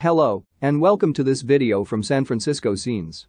Hello, and welcome to this video from San Francisco Scenes.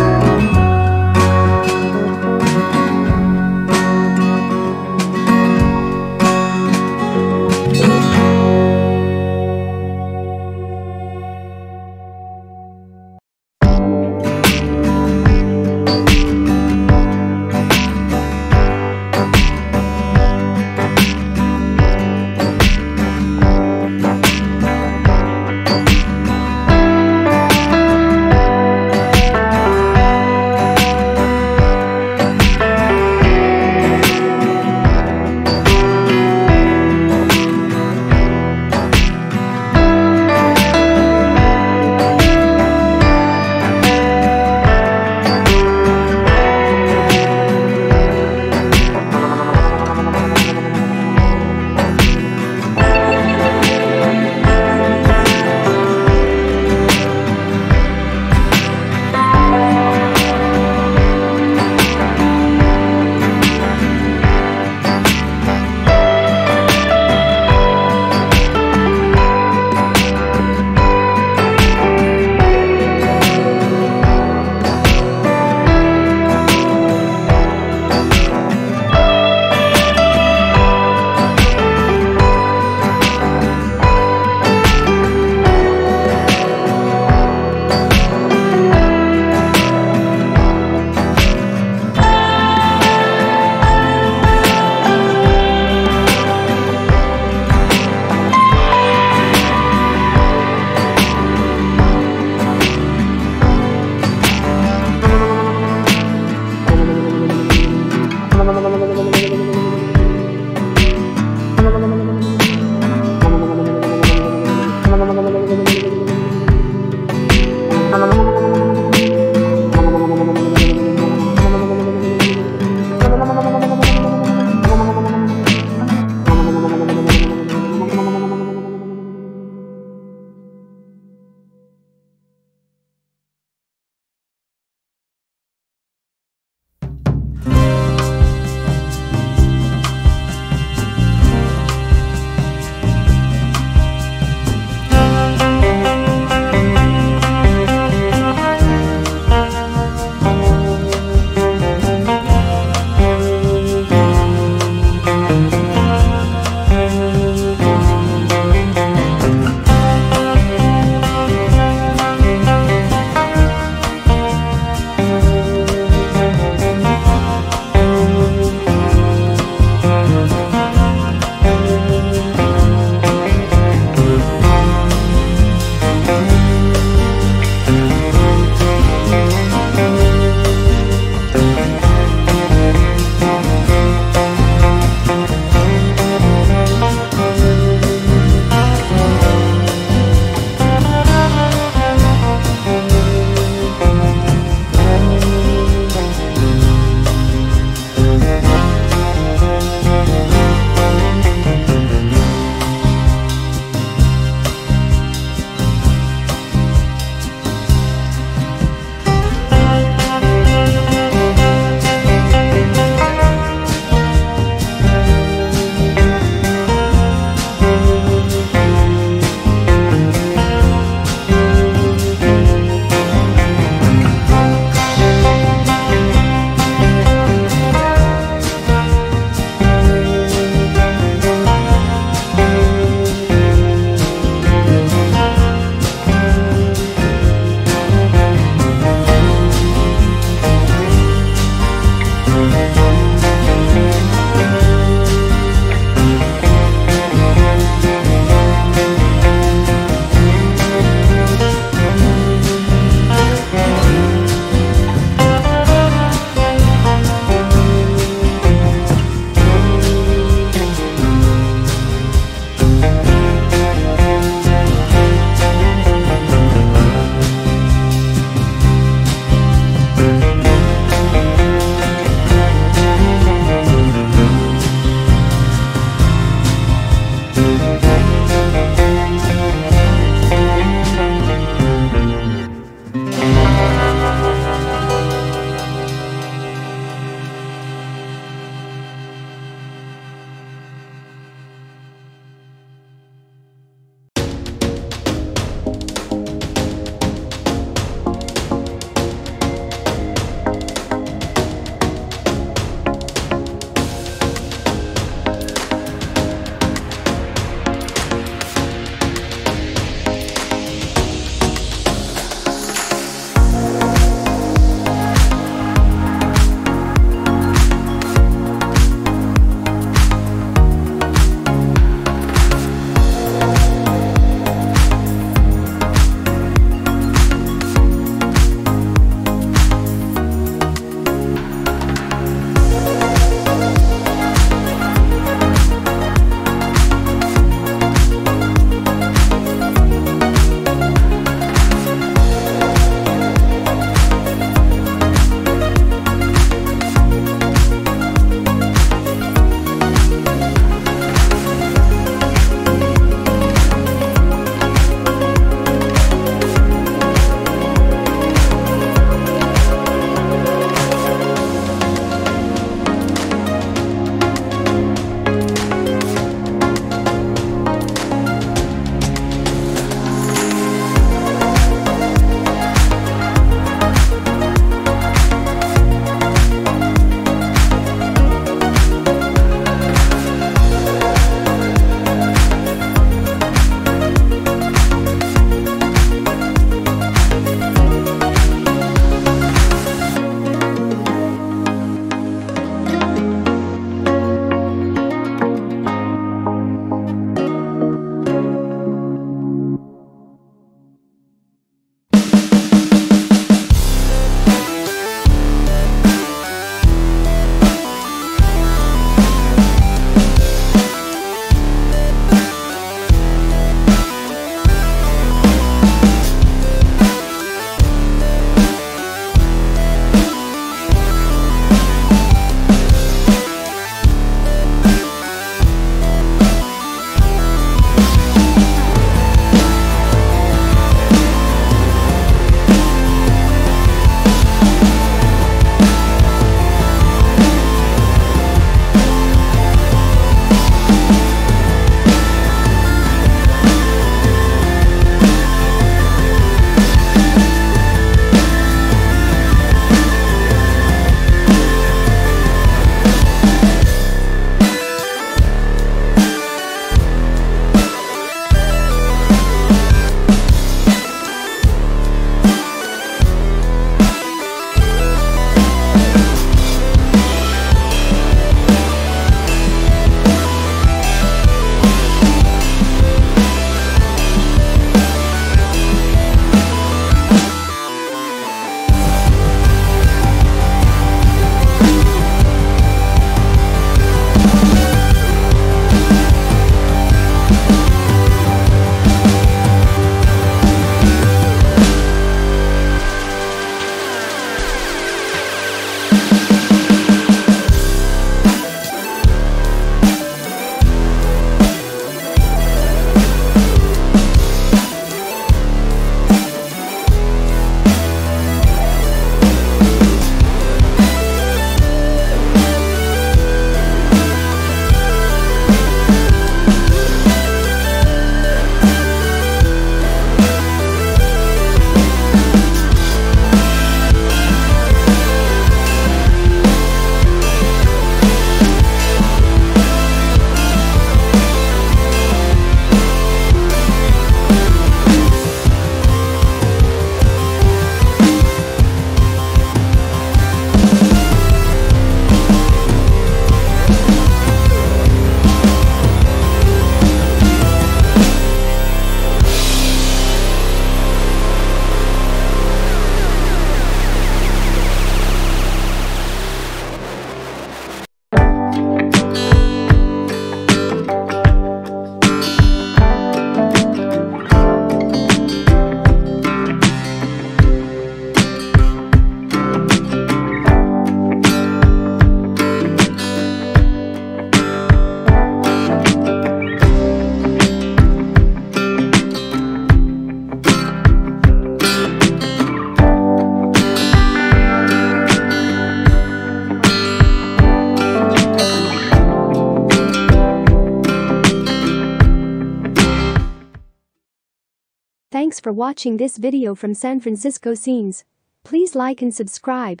For watching this video from San Francisco Scenes. Please like and subscribe.